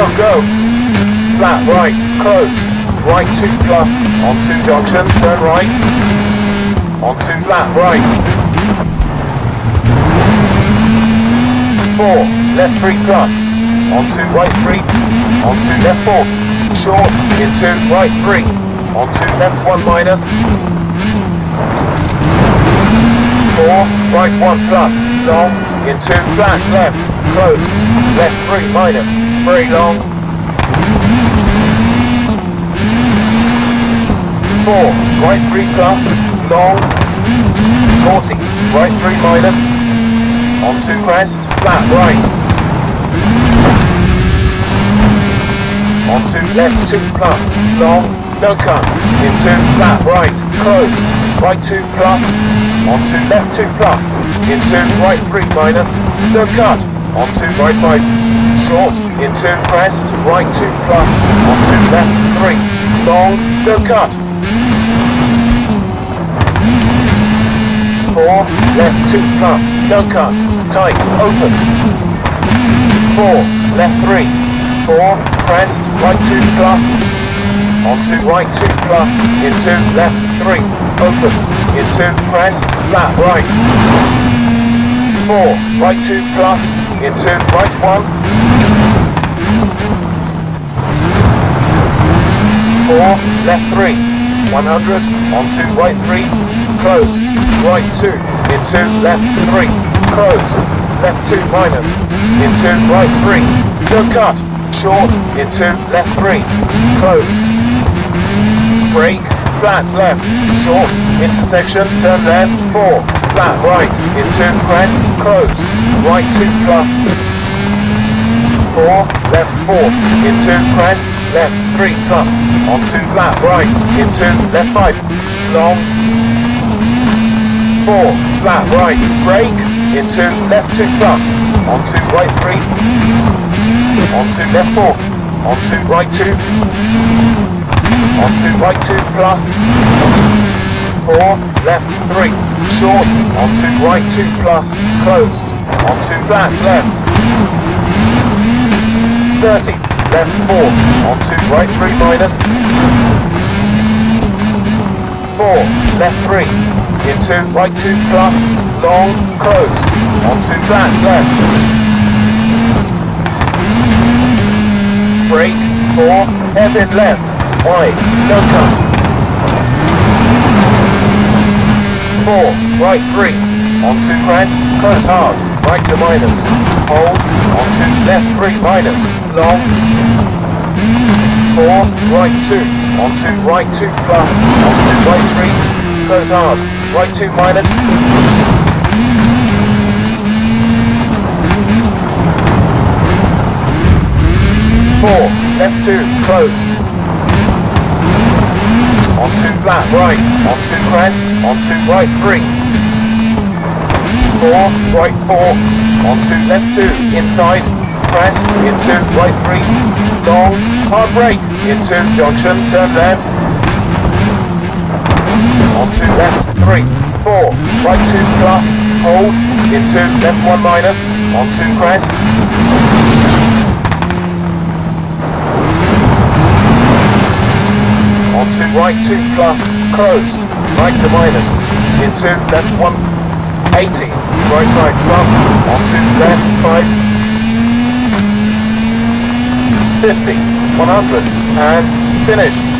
don't go. Flat right, closed. Right 2 plus, on 2 junction, turn right. On 2 flat right. 4, left 3 plus. On 2 right 3. On 2 left 4. Short, into right 3. On 2 left 1 minus. 4, right 1 plus. Long, into flat left. Closed. Left 3 minus. Very long. 4, right 3 plus, long, 40, right 3 minus, onto crest, flat right, onto left 2 plus, long, no cut, into flat right, closed, right 2 plus, on two left 2 plus, into right 3 minus, no cut, onto right 5, short, into crest, right 2 plus, on two left 3, long, don't cut, 4, left 2 plus, don't cut, tight, opens. 4, left 3, 4, crest, right 2 plus, on two right 2 plus, into left 3, opens, into crest, flat right. 4, right 2 plus, into right 1. 4, left 3, 100, onto right 3, closed, right 2, in into left 3, closed, left 2 minus, In into right 3, no cut, short, In into left 3, closed, brake, flat left, short, intersection, turn left. 4, flat right, into crest, closed, right 2 plus, 4, left 4, into crest, left 3 plus, onto flat right, into left 5, long, 4, flat right, brake, into left 2 plus, onto right 3, onto left 4, onto right 2, onto right 2 plus, 4, left 3, short, on two right 2 plus, closed, on two flat left, 30, left 4, on two right 3 minus. minus, 4, left 3, into right 2 plus, long, closed, on two flat left. Brake, 4, head in left, wide, no cut. 4, right 3, onto crest, close hard, right to minus, hold, onto left 3 minus, long, 4, right 2, onto right 2 plus, onto right 3, close hard, right 2 minus, 4, left 2, closed, onto flat right, onto crest, onto right 3, 4, right 4, onto left 2, inside, crest, into right 3, long, hard brake, into junction, turn left, onto left 3, 4, right 2 plus, hold, into left 1 minus, onto crest, right 2 plus, closed, right to minus, into left 1, 80, right 5 plus, onto left 5, 50, 100, and finished.